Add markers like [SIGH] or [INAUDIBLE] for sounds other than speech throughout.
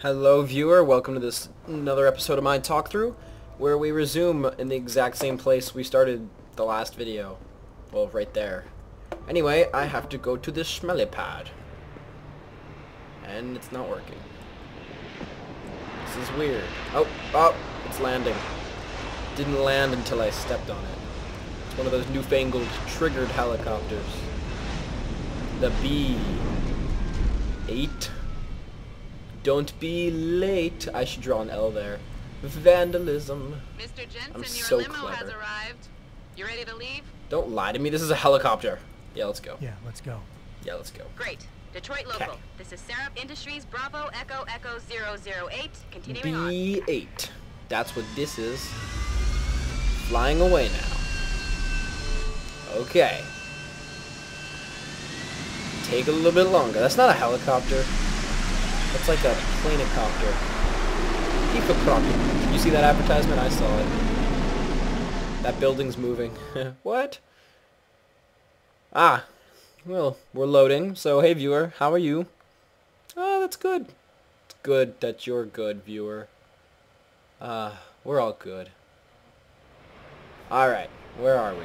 Hello viewer, welcome to this another episode of my talk through where we resume in the exact same place we started the last video. Well, right there. Anyway, I have to go to the smelly pad. And it's not working. This is weird. Oh, oh, it's landing. Didn't land until I stepped on it. It's one of those newfangled triggered helicopters. The B-8. Don't be late. I should draw an L there. Vandalism. Mr. Jensen, I'm your so limo has arrived. You ready to leave? Don't lie to me. This is a helicopter. Yeah, let's go. Yeah, let's go. Yeah, let's go. Great. Detroit local. Okay. This is Sarif Industries Bravo Echo Echo 008. Continuing on. B8. That's what this is. Flying away now. Okay. Take a little bit longer. That's not a helicopter. That's like a planecopter. Helicopter. You see that advertisement? I saw it. That building's moving. [LAUGHS] what? Ah. Well, we're loading. So, hey viewer, how are you? Oh, that's good. It's good that you're good, viewer. Uh, we're all good. Alright, where are we?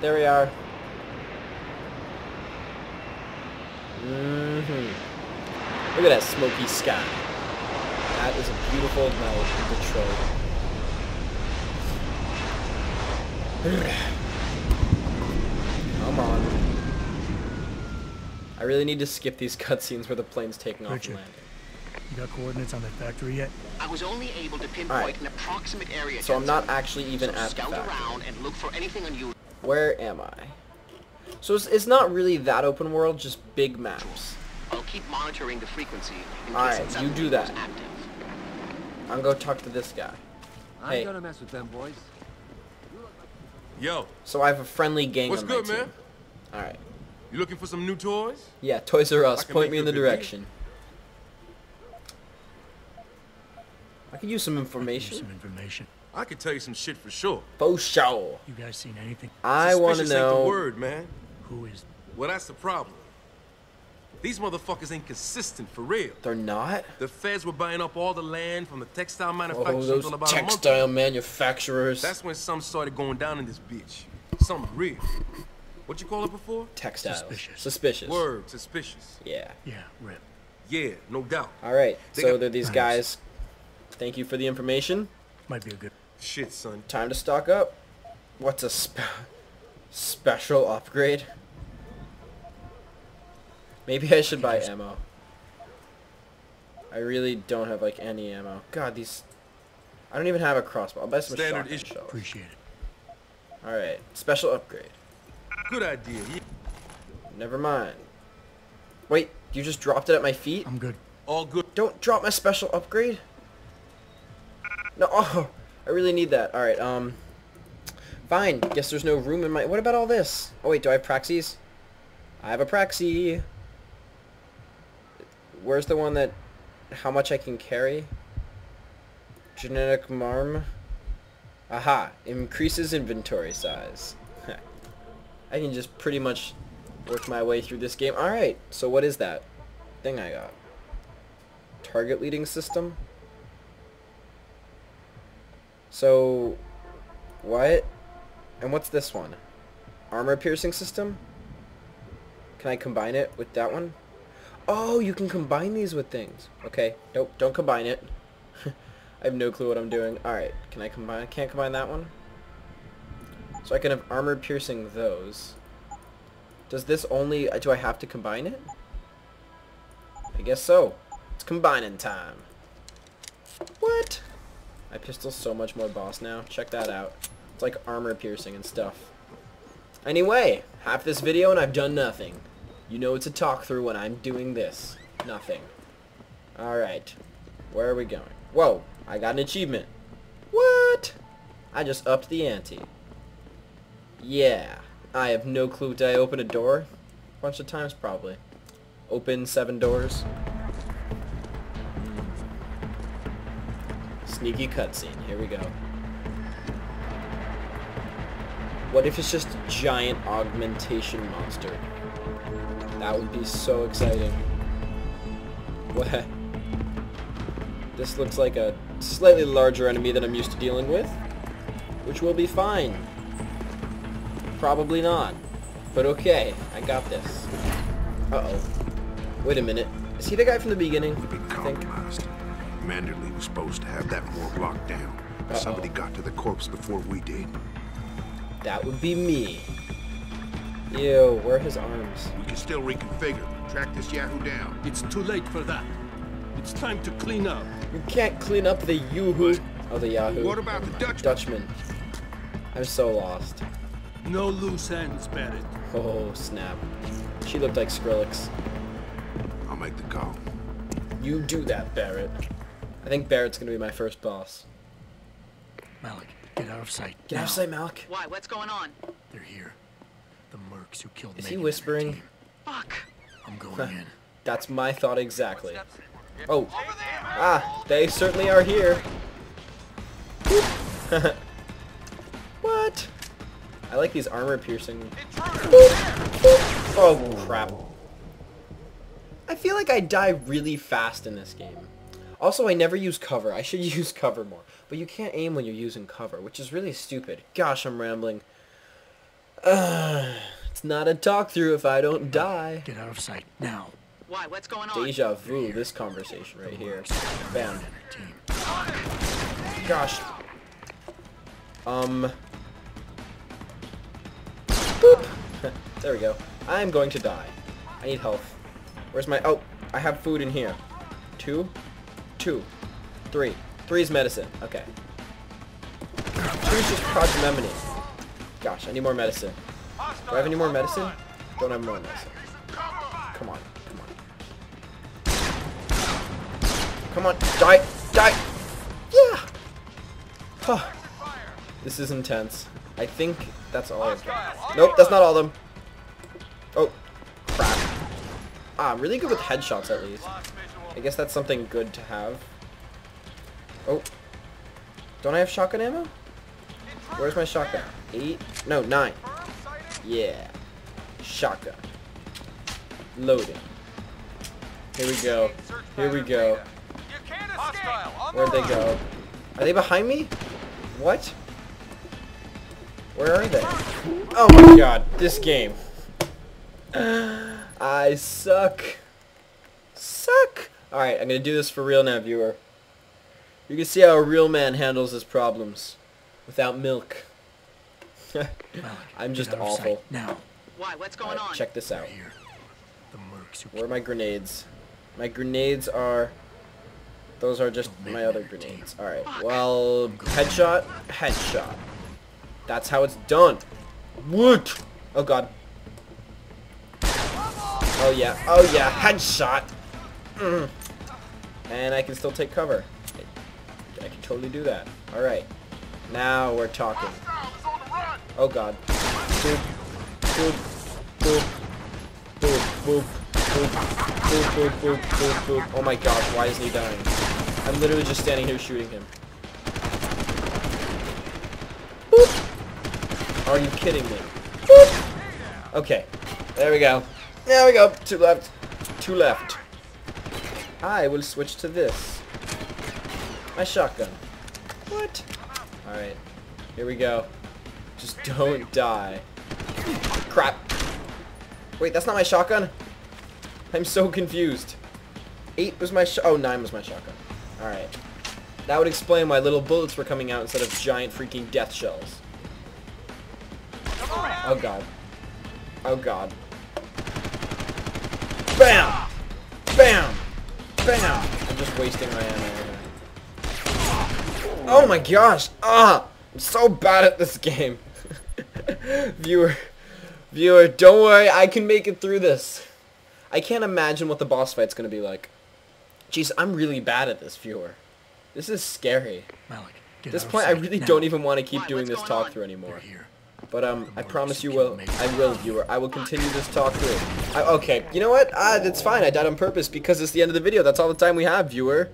There we are. Mm-hmm. Look at that smoky sky. That is a beautiful night in Detroit. [SIGHS] Come on. I really need to skip these [LAUGHS] cutscenes where the plane's taking off and landing. You got coordinates on that factory yet? I was only able to pinpoint Alright. an approximate area. So I'm not actually even so at the scout factory. around and look for anything unusual. Where am I? So it's, it's not really that open world, just big maps. I'll keep monitoring the frequency Alright, you do that. active. I'm gonna talk to this guy. I Hey. gonna mess with them boys. Yo, So I have a friendly gang what's on my good, team. man? Alright. You looking for some new toys? Yeah, Toys R Us. Point me in the good deal. direction. I could use some Give information. Some information. I could tell you some shit for sure. For sure. You guys seen anything? I want to Suspicious ain't the know. word, man. Who is? Well, that's the problem. These motherfuckers ain't consistent for real. They're not? The feds were buying up all the land from the textile Oh, manufacturers those until about a month textile manufacturers. That's when some started going down in this bitch. Something real. What you call it before? Textiles. Suspicious. Suspicious. Word, suspicious. Yeah. Yeah, Rip. Yeah, no doubt. Alright, They so got- they're these Nice. guys. Thank you for the information. Might be a good. Shit, son. Time to stock up. What's a spe special upgrade? Maybe I should buy ammo. I really don't have like any ammo. God, these. I don't even have a crossbow. I'll buy some Standard shotgun issue. shells. Appreciate it. All right, special upgrade. Good idea. Never mind. Wait, you just dropped it at my feet? I'm good. All good. Don't drop my special upgrade. No, oh, [LAUGHS] I really need that. All right, um, fine. Guess there's no room in my. What about all this? Oh wait, do I have praxis? I have a praxi. Where's the one that? How much I can carry? Genetic marm. Aha! Increases inventory size. [LAUGHS] I can just pretty much work my way through this game. All right. So what is that thing I got? target leading system. So, what? And what's this one? Armor piercing system? Can I combine it with that one? Oh, you can combine these with things. Okay, nope, don't combine it. [LAUGHS] I have no clue what I'm doing. Alright, can I combine? Can't combine that one? So I can have armor piercing those. Does this only, uh, do I have to combine it? I guess so. It's combining time. What? My pistol's so much more boss now. Check that out. It's like armor piercing and stuff. Anyway, half this video and I've done nothing. You know it's a talk through when I'm doing this. Nothing. Alright. Where are we going? Whoa, I got an achievement. What? I just upped the ante. Yeah. I have no clue. Did I open a door? A bunch of times, probably. Open seven doors. Sneaky cutscene. Here we go. What if it's just a giant augmentation monster? That would be so exciting. What? This looks like a slightly larger enemy than I'm used to dealing with, which will be fine. Probably not. But okay, I got this. Uh-oh. Wait a minute. Is he the guy from the beginning? I think. Manderley was supposed to have that morgue locked down. Uh-oh. Somebody got to the corpse before we did. That would be me. Ew, where are his arms? We can still reconfigure. Track this Yahoo down. It's too late for that. It's time to clean up. You can't clean up the Yoo-hoo. Oh, the Yahoo. What about the Dutchman? Dutchman. I'm so lost. No loose ends, Barrett. Oh, snap. She looked like Skrillex. I'll make the call. You do that, Barrett. I think Barrett's gonna be my first boss. Malik, get out of sight. Get out of sight, Malik. Why? What's going on? They're here. The mercs who killed me. Is Megan he whispering? Fuck. I'm going in. That's my thought exactly. Oh. Ah, they certainly are here. [LAUGHS] what? I like these armor piercing. Oh, crap. I feel like I die really fast in this game. Also, I never use cover. I should [LAUGHS] use cover more. But you can't aim when you're using cover, which is really stupid. Gosh, I'm rambling. Uh, [SIGHS] it's not a talk through if I don't die. Get out of sight now. Why? What's going on? Deja vu, this conversation right here. Bam. Team. Gosh. Um. Boop. [LAUGHS] there we go. I'm going to die. I need health. Where's my... Oh, I have food in here. Two. Two. Three. Three is medicine. Okay. Two is just Project Gosh, I need more medicine. Do I have any more medicine? Don't have more medicine. Come on. Come on. Come on. Die. Die. Yeah. Huh. This is intense. I think that's all. Nope, that's not all of them. Oh, crap. Ah, I'm really good with headshots at least. I guess that's something good to have. Oh. Don't I have shotgun ammo? Where's my shotgun? Eight? No, nine. Yeah. Shotgun. Loading. Here we go. Here we go. Where'd they go? Are they behind me? What? Where are they? Oh my god, this game. [GASPS] I suck. Suck. Alright, I'm gonna do this for real now, viewer. You can see how a real man handles his problems. Without milk. Malik, [LAUGHS] I'm just awful. now. Why? What's going Alright, on? check this out. here. The mercs Where are my grenades? My grenades are... Those are just my other grenades. Alright, well, headshot, headshot. That's how it's done. What? Oh god. Oh yeah, oh yeah, headshot. Mm. And I can still take cover. I, can totally do that. Alright. Now we're talking. Oh god. Boop. Boop. Boop. Boop. Boop. Boop. Boop. Boop. Boop. Boop. Boop. Oh my gosh, why isn't he dying? I'm literally just standing here shooting him. Boop. Are you kidding me? Boop. Okay. There we go. There we go. Two left. Two left. I will switch to this. My shotgun. What? Alright. Here we go. Just don't die. Crap. Wait, that's not my shotgun? I'm so confused. Eight was my sh- oh, nine was my shotgun. Alright. That would explain why little bullets were coming out instead of giant freaking death shells. Oh god. Oh god. Bam! Bam! Bam! I'm just wasting my ammo. Oh my gosh! Ah! I'm so bad at this game. [LAUGHS] Viewer. Viewer, don't worry, I can make it through this. I can't imagine what the boss fight's gonna be like. Jeez, I'm really bad at this, viewer. This is scary. Malik, get At this out of point, I really now. don't even want to keep Why, doing this talk on? through anymore. They're here. But um, I promise you will. I will, viewer. I will continue this talk through. I, okay, you know what? Ah, it's fine. I died on purpose because it's the end of the video. That's all the time we have, viewer.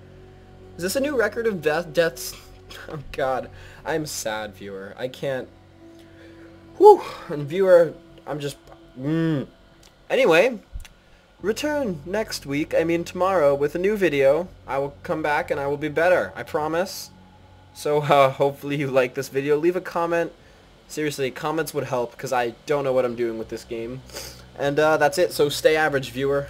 Is this a new record of death deaths? [LAUGHS] Oh God, I'm sad, viewer. I can't. Whew. And viewer, I'm just. Mm. Anyway, return next week, I mean tomorrow, with a new video. I will come back and I will be better, I promise. So [LAUGHS] uh, hopefully you like this video. Leave a comment. Seriously, comments would help because I don't know what I'm doing with this game. And uh, that's it, so stay average, viewer.